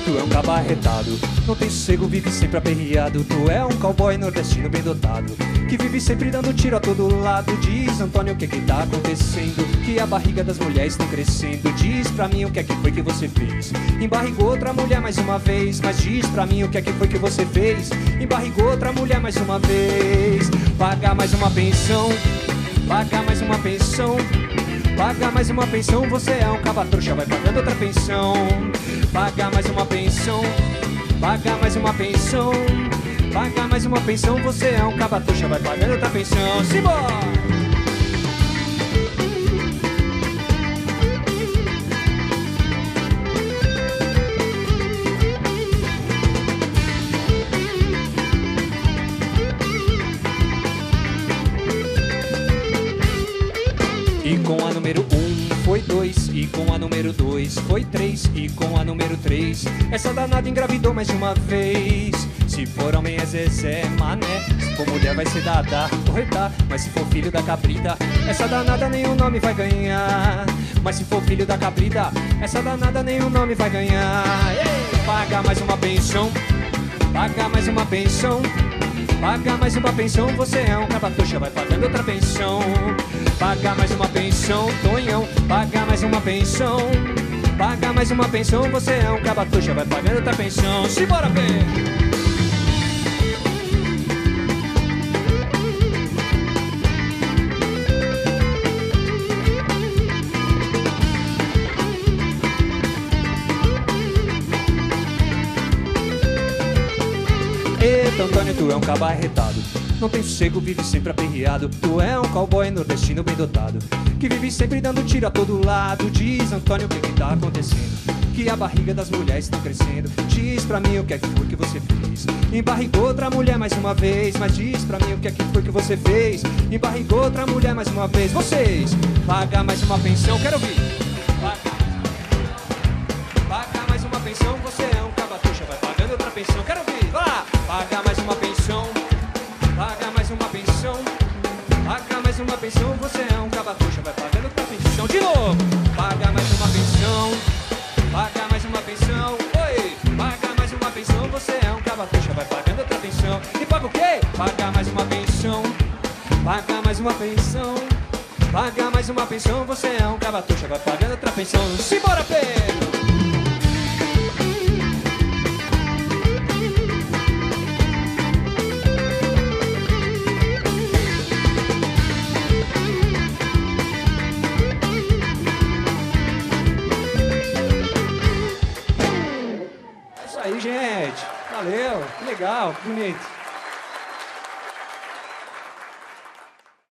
tu é um cabarretado. Não tem sossego, vive sempre aperreado. Tu é um cowboy nordestino bem dotado. Que vive sempre dando tiro a todo lado. Diz, Antônio, o que é que tá acontecendo? Que a barriga das mulheres estão crescendo. Diz pra mim o que é que foi que você fez. Embarrigou outra mulher mais uma vez. Mas diz pra mim o que é que foi que você fez. Embarrigou outra mulher mais uma vez. Pagar mais uma pensão. Pagar mais uma pensão. Paga mais uma pensão, você é um cabatrouxa, vai pagando outra pensão. Paga mais uma pensão, paga mais uma pensão. Paga mais uma pensão, você é um cabatrouxa, vai pagando outra pensão. Simbora! E com a número um foi dois, e com a número dois foi três, e com a número três essa danada engravidou mais de uma vez. Se for homem é Zezé, mané, se for mulher vai ser Dada, oita, mas se for filho da cabrita, essa danada nenhum nome vai ganhar. Mas se for filho da cabrita, essa danada nenhum nome vai ganhar. Ei, paga mais uma pensão, paga mais uma pensão. Paga mais uma pensão, você é um cabatuxa, vai pagando outra pensão. Paga mais uma pensão, Tonhão, paga mais uma pensão. Paga mais uma pensão, você é um cabatuxa, vai pagando outra pensão. Simbora, pé! Eita, Antônio, tu é um cabarretado. Não tem sossego, vive sempre aperreado. Tu é um cowboy nordestino bem dotado. Que vive sempre dando tiro a todo lado. Diz, Antônio, o que que tá acontecendo? Que a barriga das mulheres está crescendo. Diz pra mim o que é que foi que você fez. Embarrigou outra mulher mais uma vez. Mas diz pra mim o que é que foi que você fez. Embarrigou outra mulher mais uma vez. Vocês, paga mais uma pensão. Quero ouvir. Paga mais uma pensão, você é um cabatuxa, vai pagando outra pensão. Quero! Paga mais uma pensão, paga mais uma pensão, paga mais uma pensão, você é um cabatuxa, vai pagando outra pensão. De novo! Paga mais uma pensão, paga mais uma pensão, oi! Paga mais uma pensão, você é um cabatuxa, vai pagando outra pensão. E paga o quê? Paga mais uma pensão, paga mais uma pensão. Paga mais uma pensão, você é um cabatuxa, vai pagando outra pensão. Simbora, Pedro! Valeu. Que legal, bonito.